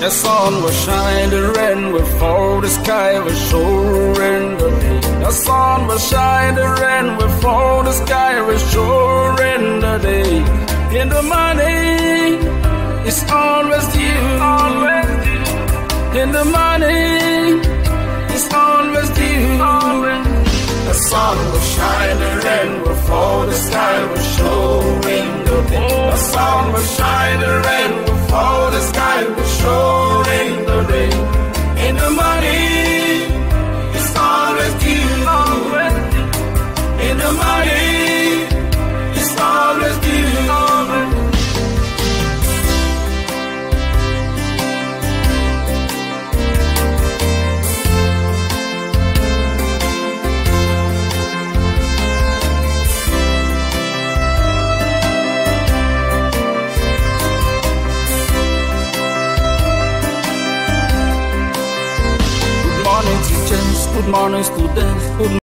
the sun will shine, the rain will fall, the sky will show in the day. The sun will shine, the rain will fall, the sky will show in the day. In the morning, it's always you. Always you. In the morning, it's always you. Always. The sun will shine, the rain will fall, the sky will show in the day. The sun will shine, the rain Good morning, students. Good